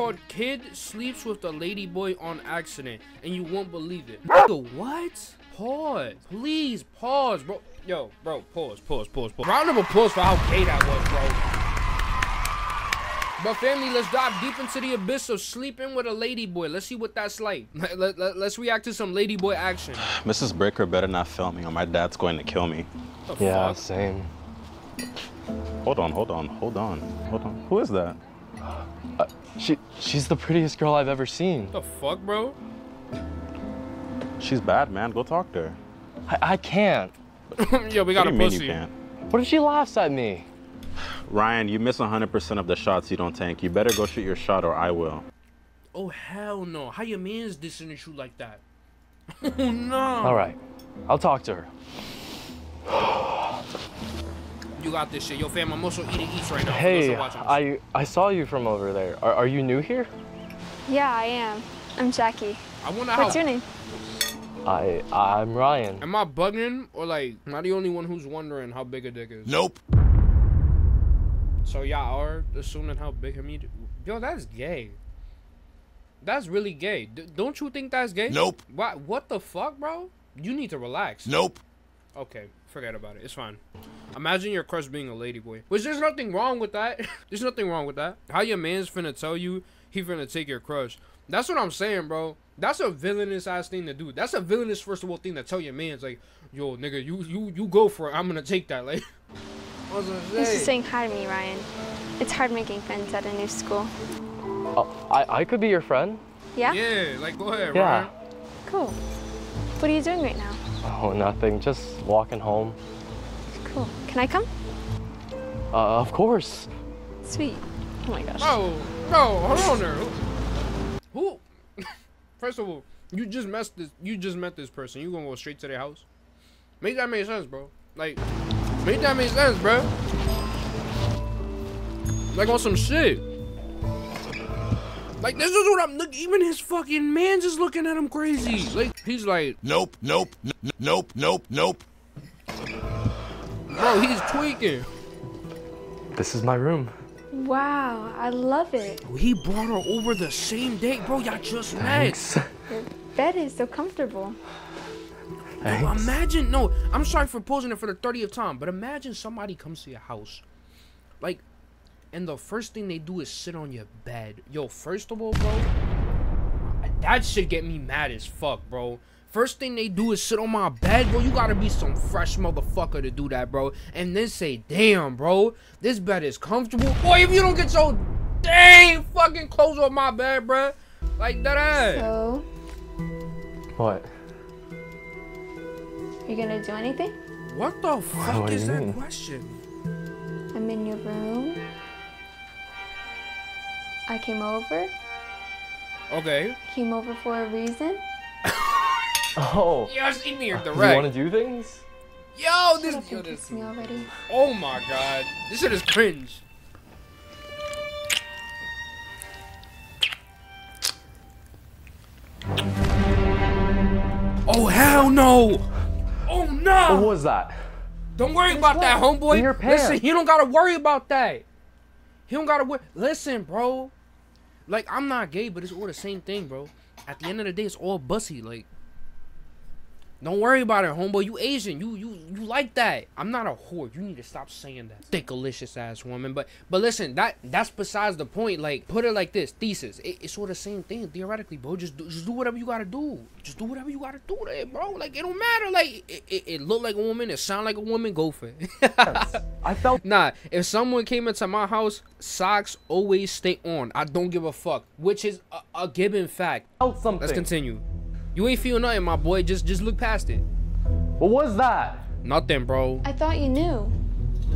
called Kid Sleeps with the Lady Boy on Accident, and you won't believe it. Nigga, what? Pause. Please pause, bro. Yo, bro, pause, pause, pause, pause. Round of applause for how gay that was, bro. But family, let's dive deep into the abyss of sleeping with a lady boy. Let's see what that's like. Let, let, let, let's react to some lady boy action. Mrs. Breaker better not film me or my dad's going to kill me. The Yeah, fuck? same. Hold on, hold on, hold on, hold on. Who is that? She she's the prettiest girl I've ever seen. The fuck, bro? She's bad, man. Go talk to her. I, I can't. Yo, we got do a you mean pussy. you can't? What if she laughs at me? Ryan, you miss 100% of the shots you don't tank. You better go shoot your shot or I will. Oh hell no! How your man's dissing at you like that? Oh no! All right, I'll talk to her. You got this shit. Yo, fam, I'm also eating eats right now. Hey, that watching this. I I saw you from over there. Are, are you new here? Yeah, I am. I'm Jackie. I wonder What's how. your name? I I'm Ryan. Am I bugging or like am I the only one who's wondering how big a dick is? Nope. So y'all are assuming how big a meat? Yo, that's gay. That's really gay. D- don't you think that's gay? Nope. What? What the fuck, bro? You need to relax. Nope. Okay, forget about it. It's fine. Imagine your crush being a ladyboy. Which there's nothing wrong with that. there's nothing wrong with that. How your man's finna tell you he finna take your crush. That's what I'm saying, bro. That's a villainous ass thing to do. That's a villainous first of all thing to tell your man's like, yo, nigga, you you you go for it. I'm gonna take that. Like, what's I Thanks for say? saying hi to me, Ryan. It's hard making friends at a new school. Oh, I I could be your friend. Yeah? Yeah, like go ahead, Yeah. Ryan. Cool. What are you doing right now? Oh, nothing. Just walking home. Cool. Can I come? Uh, of course. Sweet. Oh my gosh. Bro, bro, hold on there. Who? First of all, you just met this. You just met this person. You gonna go straight to their house? Make that make sense, bro. Like, make that make sense, bro. Like on some shit. Like this is what I'm look. Even his fucking man is looking at him crazy. Like he's like, Nope. Nope. n- n- Nope. Nope. Nope. bro, he's tweaking. This is my room. Wow, I love it. He brought her over the same day, bro. Y'all just met. Thanks. Your bed is so comfortable. Yo, Thanks. imagine no, I'm sorry for posing it for the 30th time, but imagine somebody comes to your house, like, and the first thing they do is sit on your bed. Yo, first of all, bro, that should get me mad as fuck, bro. First thing they do is sit on my bed, bro. You gotta be some fresh motherfucker to do that, bro. And then say, damn, bro, this bed is comfortable. Boy, if you don't get your dang fucking clothes on my bed, bro, like that ass. So, What? you gonna do anything? What the fuck what do is that mean? question? I'm in your room. I came over. Okay. Came over for a reason. Oh. Yeah, see me here Do you want to do things? Yo, this, Shut up yo, this. kiss me already. Oh my god, this shit is cringe. Oh hell no! Oh no! What was that? Don't worry about that, homeboy. In your pants. Listen, he don't gotta worry about that. He don't gotta worry. Listen, bro. Like I'm not gay, but it's all the same thing, bro. At the end of the day, it's all bussy. Like, don't worry about it, homeboy. You Asian. You you you like that. I'm not a whore. You need to stop saying that. Thick, delicious ass woman. But but listen, that that's besides the point. Like, put it like this: thesis. It, it's all the same thing theoretically, bro. Just do, just do whatever you gotta do. Just do whatever you gotta do, there, bro. Like it don't matter. Like it, it, it look like a woman. It sound like a woman. Go for it. I felt Nah, if someone came into my house, socks always stay on. I don't give a fuck, which is a, a given fact. felt something. Let's continue. You ain't feel nothing, my boy. Just just look past it. What was that? Nothing, bro. I thought you knew.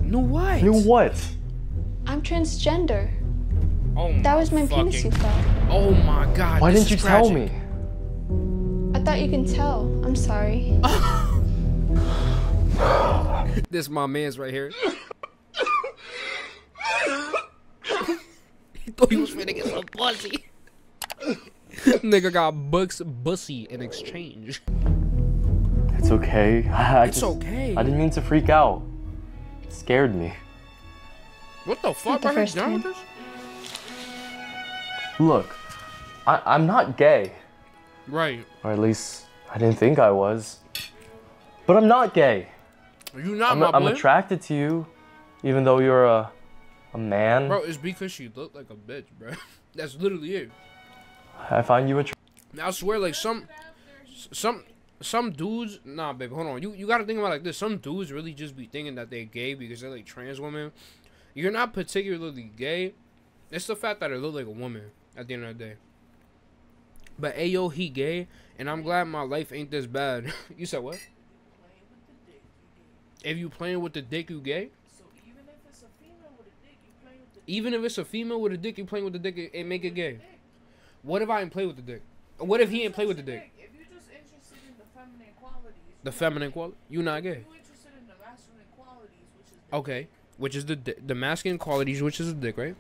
Knew what? Knew what? I'm transgender. Oh my That was my penis fucking- you felt. Oh my god. Why this didn't you is tell me? I thought you can tell. I'm sorry. This my man's right here. he thought he was finna get some pussy. Nigga got bucks bussy in exchange. It's okay. I It's just- okay. I didn't mean to freak out. It scared me. What the fuck, the bro? He's first done with this? Look, I, I'm not gay. Right. Or at least I didn't think I was. But I'm not gay. You not I'm, my I'm attracted to you, even though you're a, a man. Bro, it's because she looked like a bitch, bro. That's literally it. I find you attractive. I swear, like some, some, some dudes. Nah, baby, hold on. You you gotta think about like this. Some dudes really just be thinking that they're gay because they're like trans women. You're not particularly gay. It's the fact that I look like a woman at the end of the day. But ayo, he gay, and I'm glad my life ain't this bad. you said what? If you playing with the dick, you gay. Even if it's a female with a dick, you playing with the dick, it make it gay. What if I ain't play with the dick? What if he ain't play with the dick? If you're just interested in the feminine qualities, The feminine quality, you not gay. you're interested in the masculine qualities, which is Okay, which is the the masculine qualities, which is the dick, right?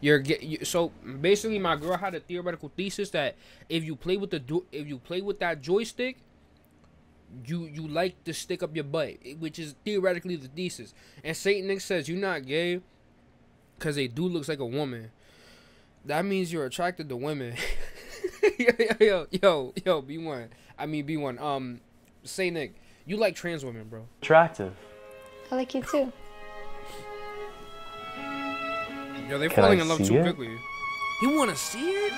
You're get you, so basically, my girl had a theoretical thesis that if you play with the du- if you play with that joystick, you you like to stick up your butt, which is theoretically the thesis. And Saint Nick says you're not gay because a dude looks like a woman. That means you're attracted to women. yo, yo, yo, yo, B one. I mean B one. Um, Saint Nick, you like trans women, bro. attractive. I like you too. Yo, they're Can falling I in love too it? quickly. You want to see it?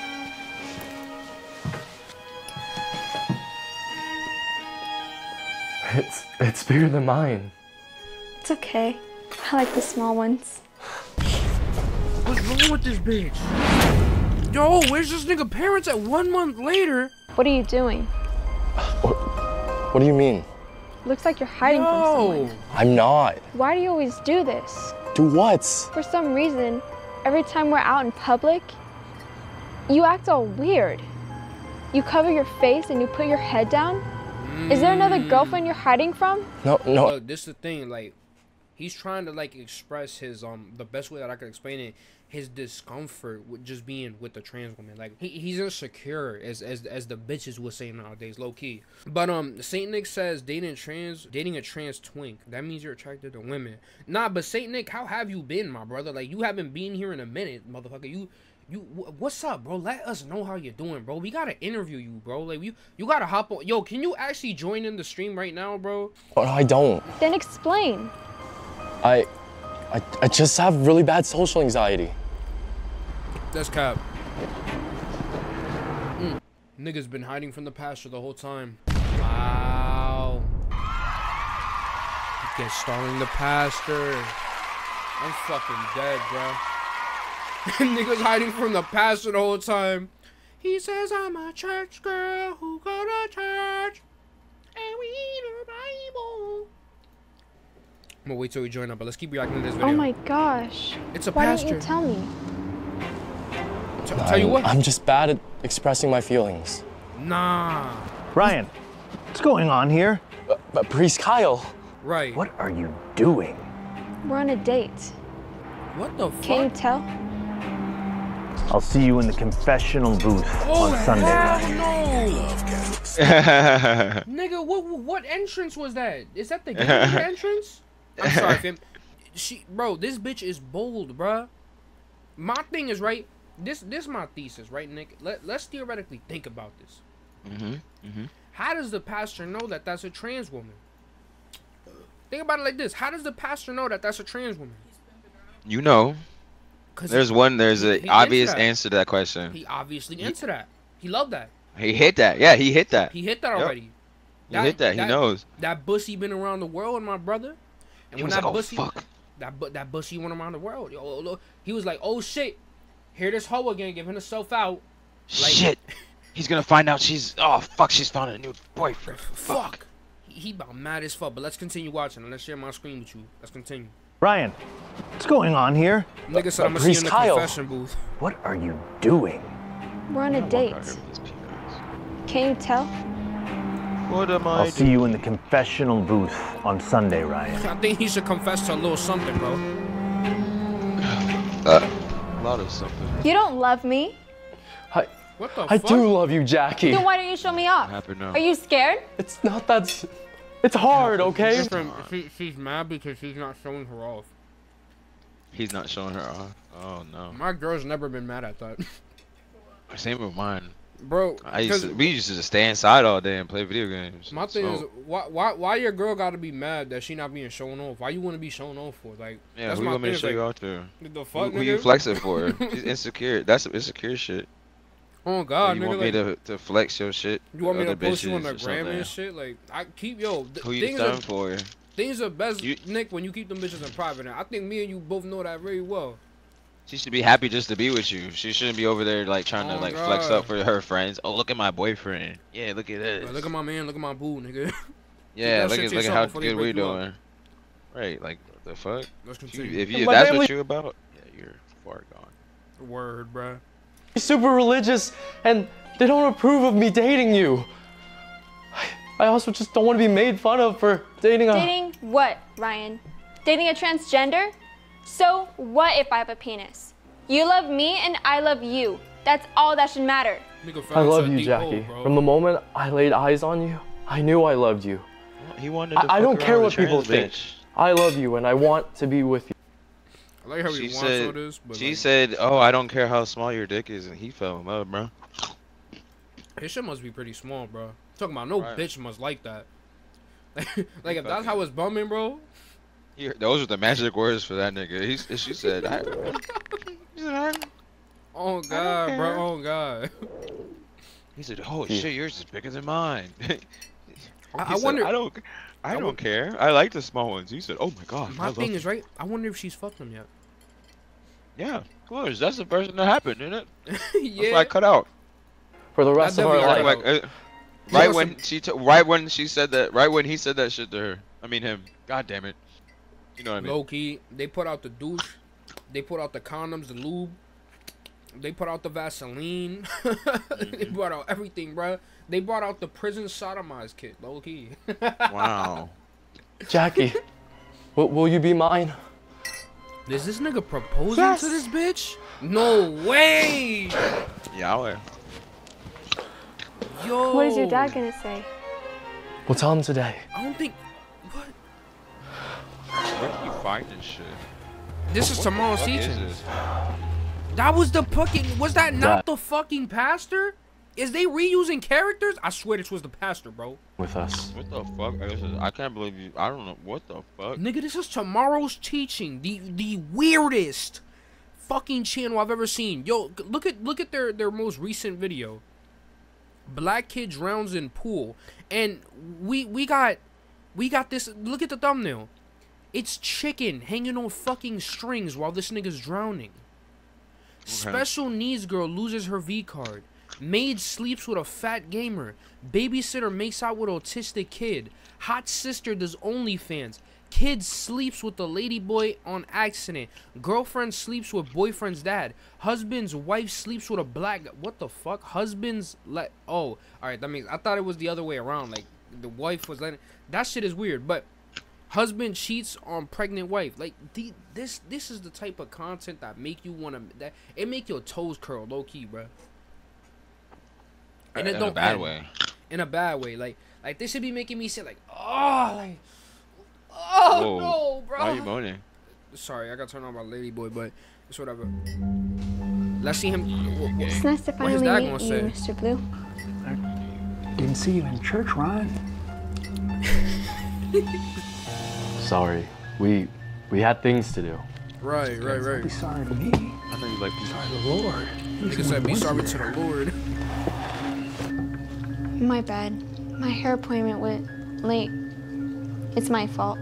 It's it's bigger than mine. It's okay. I like the small ones. What's wrong with this bitch? Yo, where's this nigga parents at one month later? What are you doing? What what do you mean? Looks like you're hiding from Yo, someone. I'm not. Why do you always do this? Do what? For some reason, every time we're out in public, you act all weird. You cover your face and you put your head down. Is there another girlfriend you're hiding from? No, no. Look, this is the thing. Like, he's trying to like express his um the best way that I can explain it. His discomfort with just being with a trans woman. Like he, he's insecure as as as the bitches would say nowadays, low key. But um, Saint Nick says dating trans, dating a trans twink. That means you're attracted to women. Nah, but Saint Nick, how have you been, my brother? Like you haven't been here in a minute, motherfucker. You. You what's up, bro? Let us know how you're doing, bro. We gotta interview you, bro. Like you, you gotta hop on. Yo, can you actually join in the stream right now, bro? But I don't. Then explain. I, I, I just have really bad social anxiety. That's cap. Mm. Niggas been hiding from the pastor the whole time. Wow. Get stalling the pastor. I'm fucking dead, bro. Niggas hiding from the pastor the whole time. He says I'm a church girl who go to church. And we. I'm gonna wait till we join up, but let's keep reacting to this oh video. Oh my gosh. It's a Why pastor. didn't you tell me? T- tell you I'm- what. I'm just bad at expressing my feelings. Nah. Ryan, what's going on here? But, but Priest Kyle, Right. What are you doing? We're on a date. What the fuck? Can you tell? I'll see you in the confessional booth oh, on Sunday. hell Ryan. no. Nigga, what what entrance was that? Is that the gay entrance? I'm sorry, fam. She, bro, this bitch is bold, bruh. My thing is right. This this my thesis, right, Nick? Let let's theoretically think about this. Mm-hmm. How does the pastor know that that's a trans woman? Think about it like this: How does the pastor know that that's a trans woman? You know, there's he- one. There's an obvious that. answer to that question. He obviously into that. He loved that. He hit that. Yeah, he hit that. He hit that Yep. already. He hit that. He knows. That bussy been around the world, my brother. And He when was that like, "Oh, bussy, fuck." that bu- that bussy went around the world. Yo, oh, look, he was like, "Oh shit, here this hoe again, giving herself out." Like- Shit. He's gonna find out she's. Oh fuck! She's found a new boyfriend. Fuck. He, he about mad as fuck. But let's continue watching and let's share my screen with you. Let's continue. Ryan, what's going on here? Nigga said I'm gonna see you in the Kyle. confession booth. What are you doing? We're on a date. Can you tell? What am I I'll see you in the confessional booth on Sunday, Ryan. I think he should confess to a little something, bro. Uh, a lot of something. You don't love me. I, What the I fuck? do love you, Jackie. Then why don't you show me off? happened now? Are you scared? It's not that. It's hard, okay? She, she's mad because she's not showing her off. He's not showing her off. Oh no. My girl's never been mad at that. Same with mine. Bro. I used to, we used to just stay inside all day and play video games. My thing is, why, why, why your girl got to be mad that she not being shown off? Why you want to be shown off for? Like, yeah, that's who you my want me to show you like, out there? what the Who, fuck, who you flexing for? She's insecure. That's insecure shit. Oh God, you nigga, want like, me to, to flex your shit? you want me to post you on the gram and shit? Like, I keep yo. Th- Who you things are done for? things are best, You- Nick, when you keep them bitches in private. And I think me and you both know that very well. She should be happy just to be with you. She shouldn't be over there like trying Oh, to like flex up for her friends. Oh, look at my boyfriend. Yeah, look at this. Like, look at my man, look at my boo, nigga. yeah, that look at look at how good we break you up. doing. Right, like what the fuck? Let's If, you, continue. if, you, if that's what you're about, yeah, you're far gone. Word, bruh. super religious and they don't approve of me dating you. I, I also just don't want to be made fun of for dating a. Dating what, Ryan? Dating a transgender? So what if I have a penis? You love me and I love you. That's all that should matter. I love you, Jackie. hole. From the moment I laid eyes on you, I knew I loved you. He wanted. I- To I fuck don't care what people trans think. bitch. I love you and I want to be with you. I like how he She wants all said. this, but She like, said, "Oh, I don't care how small your dick is," and he fell in love, bro. his shit must be pretty small, bro. Talking about no Right. bitch must like that. like if that's how it's bumming, bro. He, those are the magic words for that nigga. He, she said, I, he said, I, Oh god, bro. Oh god. he said, "Oh Yeah. shit, yours is bigger than mine." I, I said, wonder. I don't. I, I don't won- care. I like the small ones. He said, "Oh my god." I my love thing them." is right. I wonder if she's fucked him yet. Yeah, of course. That's the first thing that happened, isn't it? That's yeah. why I cut out. For the rest of our life. Like, uh, right when some- she, right when she said that, right when he said that shit to her. I mean him. God damn it. You know what I mean? Low key, they put out the douche. They put out the condoms, the lube. They put out the Vaseline. they Mm-hmm. brought out everything, bro. They brought out the prison sodomized kit. Low key. Wow. Jackie, will, will you be mine? Is this nigga proposing to this bitch? No way. yeah, I would. Yo. What is your dad gonna say? We'll tell him today. I don't think. What? Where are you finding shit? This is What the tomorrow's fuck is teaching. this? That was the fucking. Was that not That- the fucking pastor? Is they reusing characters? I swear this was the pastor, bro. With us. What the fuck? This is- I can't believe you. I don't know what the fuck. Nigga, this is tomorrow's teaching. The the weirdest fucking channel I've ever seen. Yo, look at look at their their most recent video. Black kid drowns in pool, and we we got we got this. Look at the thumbnail. It's chicken hanging on fucking strings while this nigga's drowning. Special needs girl loses her V card. Maid sleeps with a fat gamer. Babysitter makes out with autistic kid. Hot sister does OnlyFans. Kid sleeps with the ladyboy on accident. Girlfriend sleeps with boyfriend's dad. Husband's wife sleeps with a black. What the fuck? Husband's let. Oh, all right. That means I thought it was the other way around. Like the wife was letting. That shit is weird. But husband cheats on pregnant wife. Like the this this is the type of content that make you want to that it make your toes curl low key, bro. And it in don't a bad end. way. In a bad way, like like this should be making me say like oh like oh Whoa. no, bro. Why are you moaning? Sorry, I got turned on by lady boy, but it's whatever. Let's see him. wh- wh- It's nice to What his finally dad meet you, say? Mr. Blue. Didn't see you in church, Ryan. Sorry. We we had things to do. Right, right, Be right. sorry to me. I know you like these. Sorry to the Lord. Nigga said, "Be sorry to the Lord." My bad. My hair appointment went late. It's my fault.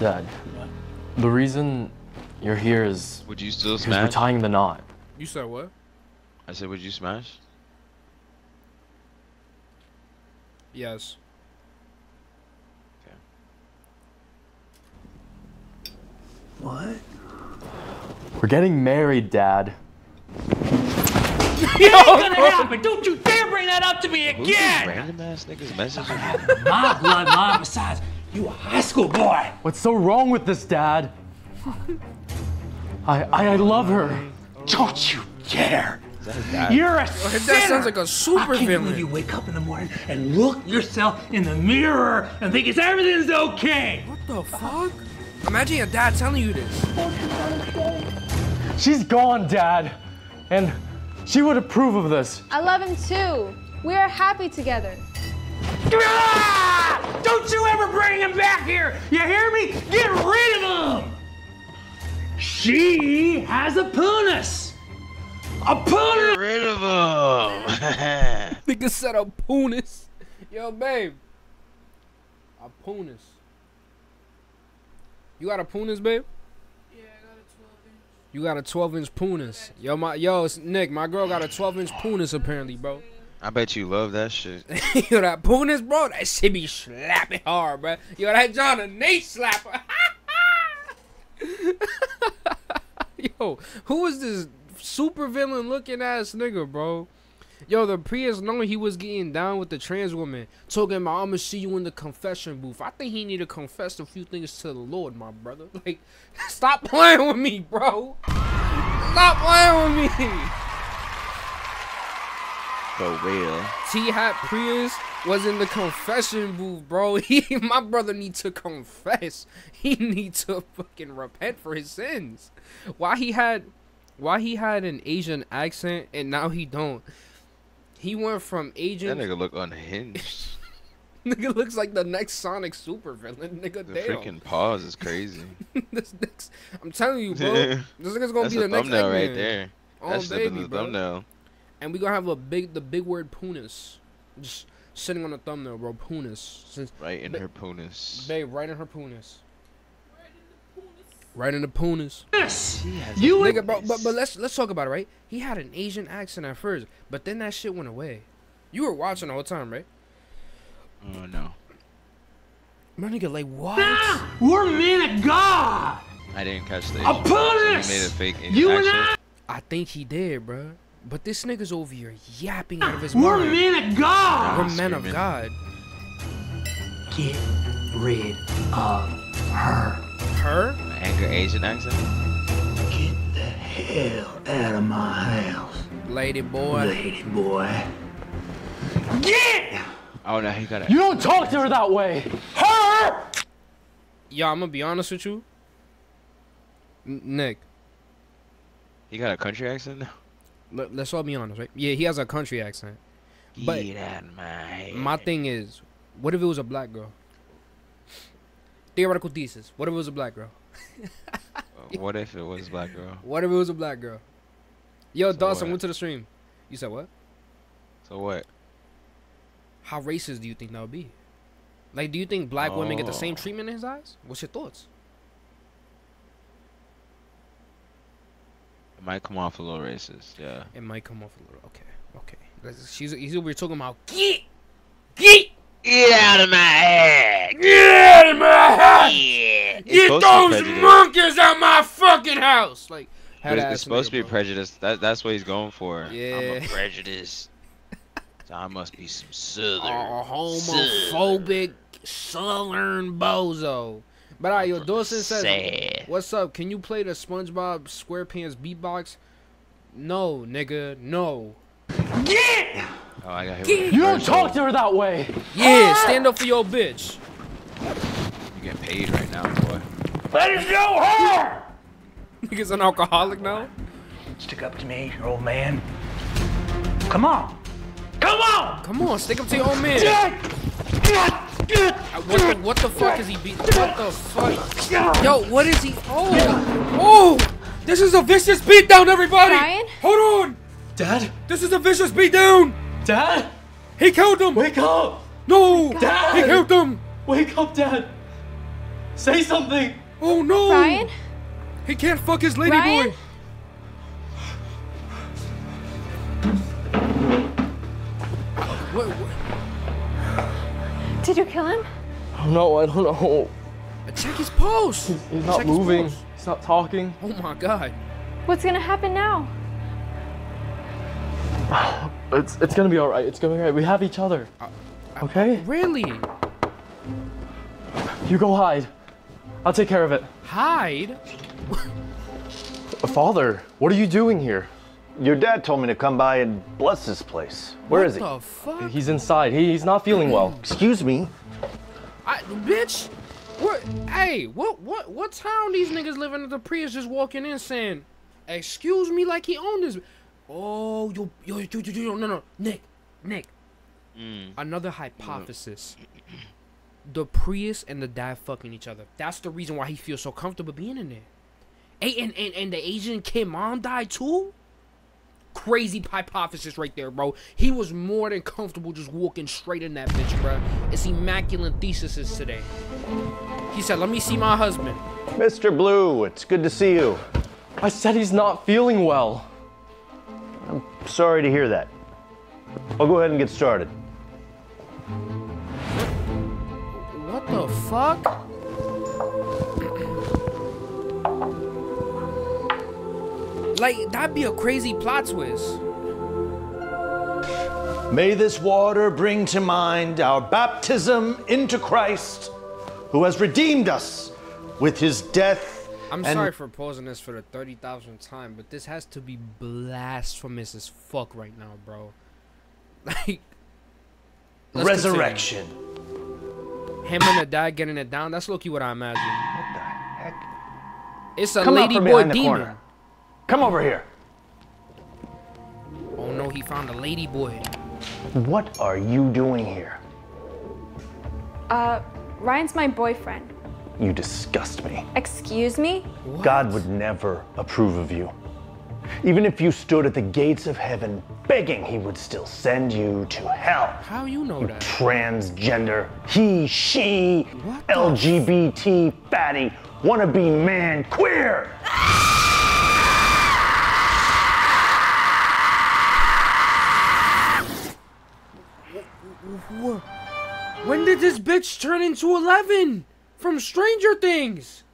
Dad, the reason you're here is Would you still because we're tying the knot. You said what? I said, would you smash? Yes. What? We're getting married, Dad. It ain't gonna happen. Don't you dare bring that up to me Who's these again. random ass niggas messaging me? My bloodline. Besides, you a high school boy. What's so wrong with this, Dad? I I, I love her. Don't you dare. Is that his dad? You're a That sounds like a super I can't villain. believe you wake up in the morning and look yourself in the mirror and think it's everything's okay. What the fuck? Imagine your dad telling you this. She's gone, Dad. And she would approve of this. I love him too. We are happy together. Ah! Don't you ever bring him back here! You hear me? Get rid of him! She has a punis! A punis! Get rid of him. Nigga said a punis. Yo, babe. A punis. You got a punis, babe? Yeah, I got a 12 inch. You got a 12 inch punis. Yo, my yo, it's Nick, my girl got a 12 inch punis apparently, bro. I bet you love that shit. yo, that punis, bro, that shit be slapping hard, bro. Yo, that John a Nate slapper. yo, who is this super villain looking ass nigga, bro? Yo, the priest known he was getting down with the trans woman, talking about I'ma see you in the confession booth. I think he need to confess a few things to the Lord, my brother. Like, stop playing with me, bro. Stop playing with me. For real. T Hat priest was in the confession booth, bro. He, my brother need to confess. He need to fucking repent for his sins. Why he had, why he had an Asian accent and now he don't. He went from agent. That nigga look unhinged. Nigga looks like the next Sonic supervillain. Nigga, The damn. freaking pause is crazy. this next, I'm telling you, bro. this nigga's gonna That's be the next thumbnail right there. Oh, That's baby, the bro. thumbnail. And we gonna have a big, the big word punis, just sitting on the thumbnail, bro. Punis. Since Right in Ba- her punis. babe, right in her punis. Right in the punis. Yes! You Nigga, bro, but but let's let's talk about it, right? He had an Asian accent at first, but then that shit went away. You were watching all the whole time, right? Oh no. My nigga, like what? Ah, we're men of God! I didn't catch the A Asian. So punis! he made a fake Asian You and accent. I think he did, bro. But this nigga's over here yapping out of his mouth. We're mind. men of God! We're men of God. Get rid of her. Her? Anger Asian accent. Get the hell out of my house, Lady boy. lady boy. Get Oh no, he got a. You don't talk to her that way. her! Yo, I'm gonna be honest with you. N- Nick, He got a country accent now. let, let's all be honest, right? Yeah, he has a country accent. But- Get out of my head. My thing is, what if it was a black girl? Theoretical thesis. What if it was a black girl? What if it was black girl? What if it was a black girl? Yo, So Dawson, what? went to the stream. You said what? So what? How racist do you think that would be? Like, do you think black women get the oh. same Oh. treatment in his eyes? What's your thoughts? It might come off a little racist. Yeah. It might come off a little. Okay, okay. Let's- She's he's over here talking about get, get, Get out of my head. get out of my house. Yeah. It's Get supposed to be those monkeys out my fucking house. Like, it's, it's supposed to be bro. prejudice. That that's what he's going for. Yeah. I'm a prejudice. so I must be some southern. a homophobic southern bozo. But alright, yo, Dawson says, Sad. "What's up? Can you play the SpongeBob SquarePants beatbox?" No, nigga, no. Get! Oh, I got hit You don't talk to her that way. Yeah, stand up for your bitch. You getting paid right now, boy. Let us know her! Nigga's an alcoholic now. Stick up to me, old man. Come on! Come on! Come on, stick up to your old man. What the, what the fuck is he beating? What the fuck? Yo, what is he? Oh, oh! This is a vicious beatdown, everybody. Ryan? Hold on. Dad? This is a vicious beatdown. Dad? He killed him. Wake up! No, Dad! he killed him. Wake up, Dad! Say something! Oh no. Ryan? He can't fuck his lady Ryan? boy. What, what? Did you kill him? Oh, no, I don't know. Check his pulse. He's not Check moving. pulse. He's not talking. Oh my god. What's gonna happen now? It's it's gonna be all right. It's gonna be all right. We have each other. Uh, uh, okay? Really? You go hide. I'll take care of it. Hide? Father, what are you doing here? Your dad told me to come by and bless this place. Where what is he? the fuck? He's inside. He, he's not feeling well. Excuse me. I, bitch. What? Hey, what? What? What town these niggas living at the priest just walking in saying, Excuse me, like he owned this. Oh, yo, yo, yo, yo, yo, yo, no, no, Nick, Nick. Mm. Another hypothesis. The priest and the dad fucking each other. That's the reason why he feels so comfortable being in there. Hey, and, and, and the Asian kid mom died too? Crazy hypothesis right there, bro. He was more than comfortable just walking straight in that bitch, bro. It's immaculate theses today. He said, let me see my husband. Mr. Blue, it's good to see you. I said he's not feeling well. I'm sorry to hear that. I'll go ahead and get started. What the fuck? Like, that'd be a crazy plot twist. May this water bring to mind our baptism into Christ, who has redeemed us with his death. I'm sorry for pausing this for the 30,000th time, but this has to be blasphemous as fuck right now, bro. Like, resurrection. continue. Him and the dad getting it down, that's low-key what I imagine. What the heck? It's a Come out lady boy demon. Come over here. Oh no, he found a lady boy. What are you doing here? Uh, Ryan's my boyfriend. You disgust me. Excuse me? What? God would never approve of you. Even if you stood at the gates of heaven begging, he would still send you to hell. How you know that? Transgender, he, she, What LGBT, fatty, wannabe man, queer. When did this bitch turn into 11? From Stranger Things?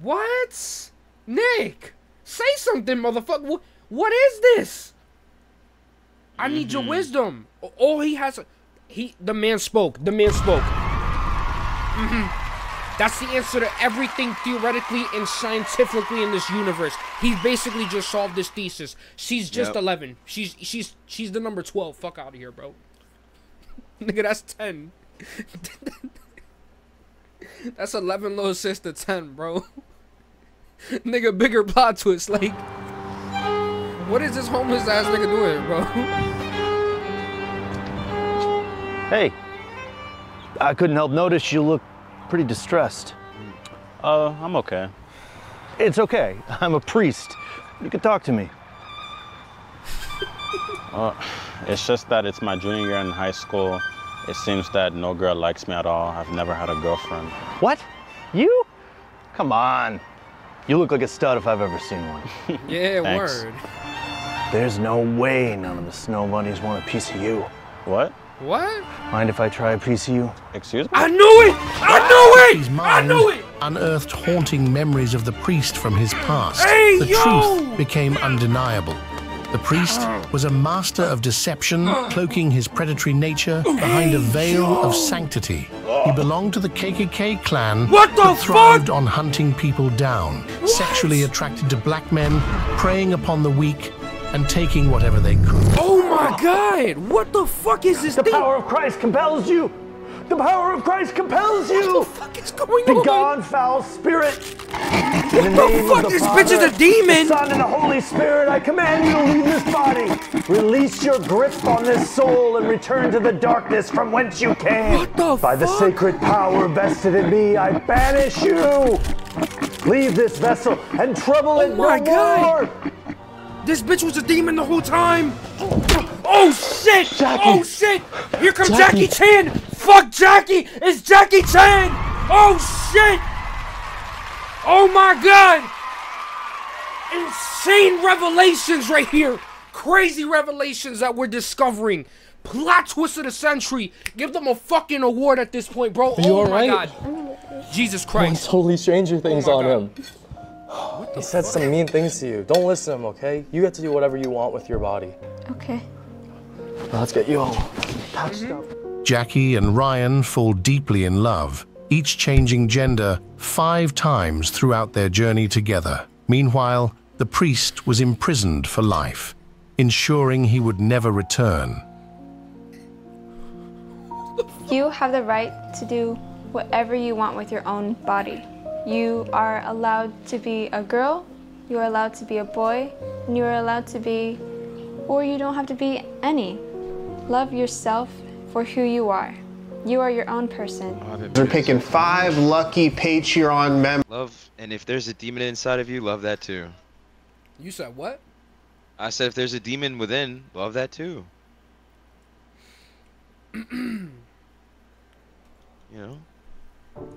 What? Nick, say something, motherfucker. What, what is this? I need your wisdom. All he has, he the man spoke. The man spoke. Mhm. That's the answer to everything theoretically and scientifically in this universe. He basically just solved this thesis. She's just Yep. 11. She's she's she's the number 12. Fuck out of here, bro. Nigga, that's 10. that's 11 little sister 10, bro. nigga, bigger plot twist. Like, what is this homeless ass nigga doing, bro? Hey, I couldn't help notice you look pretty distressed. Uh, I'm okay. It's okay. I'm a priest. You can talk to me. Uh, it's just that it's my junior year in high school. It seems that no girl likes me at all. I've never had a girlfriend. What? You? Come on. You look like a stud if I've ever seen one. Yeah, Thanks. word. There's no way none of the snow bunnies want a piece of you. What? What? Mind if I try a piece of you? Excuse me? I knew it! I knew His it! I mind knew it! unearthed haunting memories of the priest from his past. Hey, the yo! truth became undeniable. The priest was a master of deception, cloaking his predatory nature behind a veil of sanctity. He belonged to the KKK clan What the that thrived fuck? on hunting people down, sexually attracted to black men, preying upon the weak, and taking whatever they could. Oh my god! What the fuck is this The thing? power of Christ compels you! The power of Christ compels you! What the you! fuck is going Be on? gone, foul spirit! What the fuck? the This Father, bitch is a demon! Son and the Holy Spirit, I command you to leave this body. Release your grip on this soul and return to the darkness from whence you came. What the By the sacred power vested in me, I banish you. Leave this vessel and trouble it Oh my no God. more. This bitch was a demon the whole time. Oh shit! Jackie. Oh shit! Here comes Jackie. Jackie Chan! Fuck Jackie! It's Jackie Chan! Oh shit! Oh my god! Insane revelations right here! Crazy revelations that we're discovering. Plot twist of the century. Give them a fucking award at this point, bro. you oh my alright? god. Jesus One Christ. totally Stranger Things oh my on God. him. He said some mean things to you. Don't listen to him, okay? You get to do whatever you want with your body. Okay. Now let's get you all patched up. Jackie and Ryan fall deeply in love, each changing gender five times throughout their journey together. Meanwhile, the priest was imprisoned for life, ensuring he would never return. You have the right to do whatever you want with your own body. You are allowed to be a girl You are allowed to be a boy, and you are allowed to be, or you don't have to be any. Love yourself for who you are. You are your own person. They're picking five lucky Patreon members. Love, and if there's a demon inside of you, love that too. You said what? I said if there's a demon within, love that too. you know,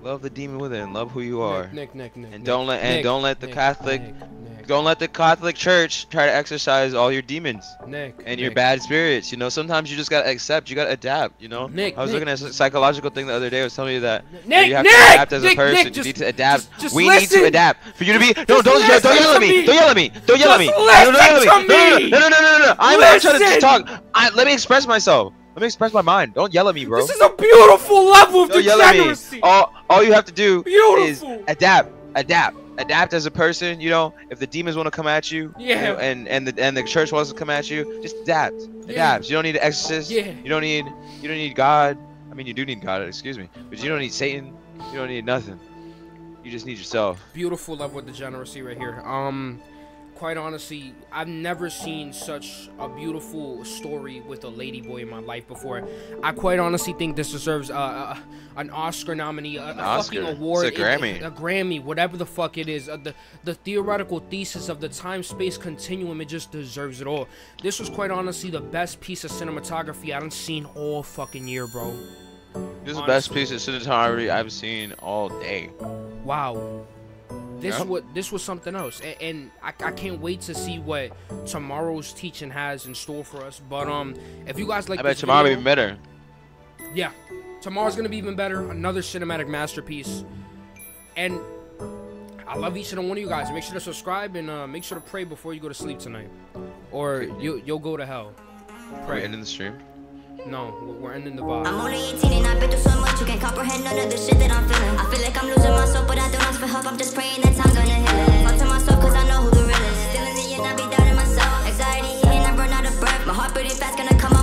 love the demon within, love who you are, Nick, Nick, Nick. and Nick, don't let and don't let the Catholic, don't let the Catholic Church try to exercise all your demons Nick, and your bad spirits. You know, sometimes you just gotta accept, you gotta adapt. You know, Nick, I was looking at a psychological thing the other day. I was telling you that you, Nick, you have to adapt as a person. You just- need to adapt. just- just we need to adapt for you to be. No, don't yell, don't yell at me. me. Don't yell at me. Don't yell at me. No, no, don't yell at me. to No, no, no, me. no, no, no. I'm not trying to Listen. talk. I, let me express myself. Let me express my mind. Don't yell at me, bro. This is a beautiful level of Don't yell at me. degeneracy. All, all you have to do is adapt, adapt, adapt as a person. You know, if the demons want to come at you, you Yeah. know, and and the and the church wants to come at you, just adapt, adapt. You don't need an exorcist. Yeah. You don't need you don't need God. I mean, you do need God. Excuse me, but you don't need Satan. You don't need nothing. You just need yourself. beautiful level of degeneracy right here. Um, quite honestly, I've never seen such a beautiful story with a lady boy in my life before. I quite honestly think this deserves uh, uh, an Oscar nominee, a, a Oscar. fucking award, It's a Grammy. a, Grammy, whatever the fuck it is. Uh, the the theoretical thesis of the time-space continuum, it just deserves it all. This was quite honestly the best piece of cinematography I've seen all fucking year, bro. This is the best piece of cinematography I've seen all day. Wow. This what this was something else, and, and I, I can't wait to see what tomorrow's teaching has in store for us. But um, if you guys like, I bet tomorrow will be better. Yeah, tomorrow's gonna be even better. Another cinematic masterpiece, and I love each and every one of you guys. Make sure to subscribe and uh, make sure to pray before you go to sleep tonight, or you you'll go to hell. Are we ending the stream? No, we're- ending the vibe. I'm only 18 and I've been through so much you can't comprehend none of the shit that I'm feeling. I feel like I'm losing myself, but I don't ask for help. I'm just praying that time gonna heal it. Talk to myself cause I know who the real is. Still in the end, I be doubting myself. Anxiety hitting, I run out of breath. My heart beating fast, gonna come